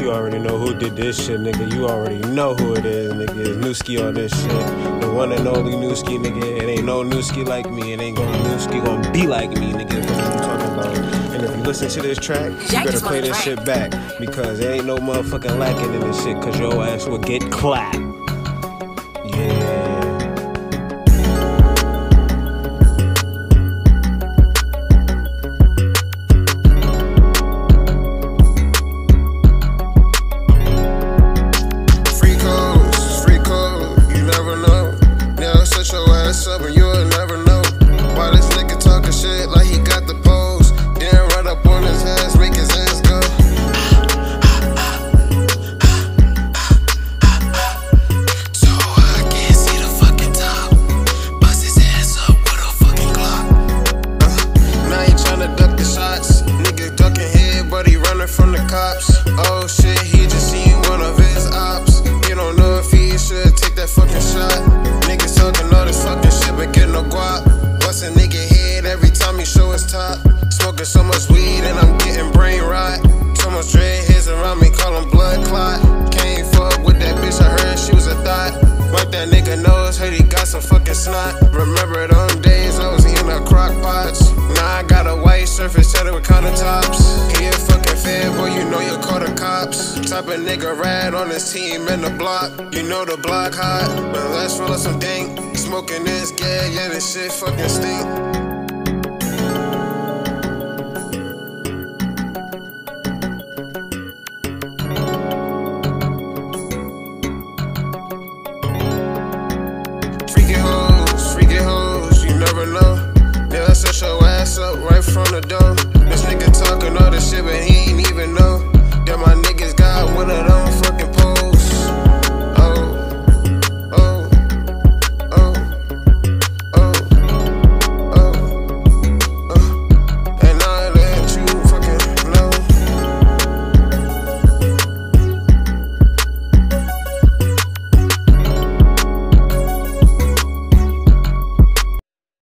You already know who did this shit, nigga. You already know who it is, nigga. It's Nuski on this shit. The one and only Nuski, nigga. It ain't no Nuski like me. It ain't gonna Nuski gonna be like me, nigga. What you talking about? And if you listen to this track, you better play this shit back because there ain't no motherfucking lacking in this shit. Cause your ass will get clapped. Ass up and you'll never know. Why this nigga talking shit like he got the pose? Then right up on his ass, make his ass go. So I can't see the fucking top. Bust his ass up with a fucking Glock. Uh, now he tryna duck the shots. Nigga ducking head, but he running from the cops. Smoking so much weed and I'm getting brain rot. So much dreadheads around me, call him blood clot. Can't fuck with that bitch, I heard she was a thought. Wipe that nigga nose, heard he got some fucking snot. Remember them days I was eating up crock pots. Now I got a white surface set with countertops. He a fucking fed, boy, you know you call the cops. Type of nigga rad on his team in the block. You know the block hot, but let's roll up some dank. Smoking this gas, yeah, this shit fucking stink.